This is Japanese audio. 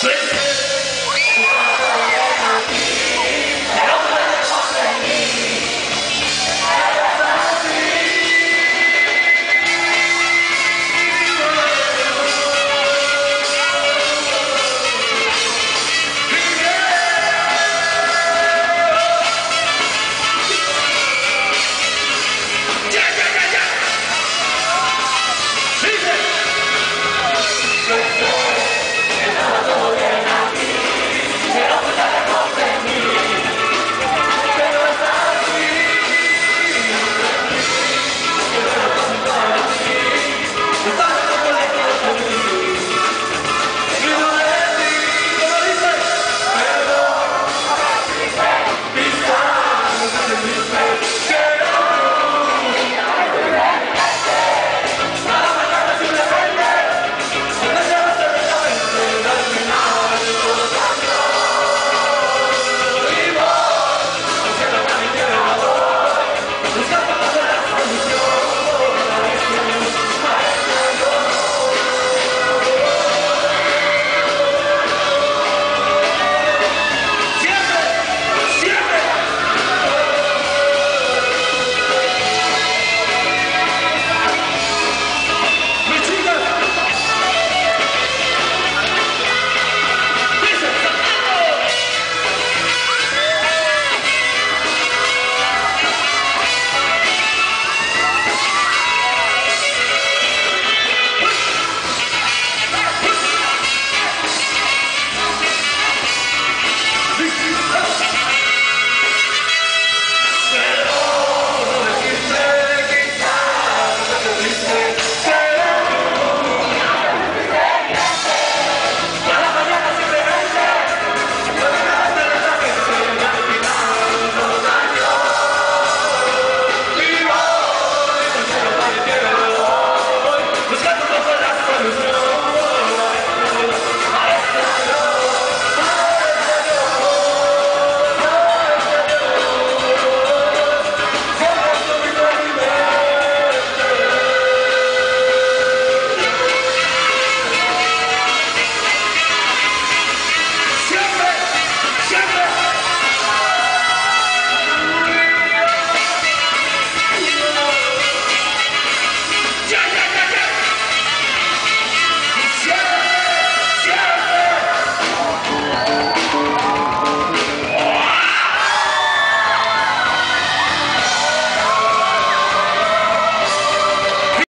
Six.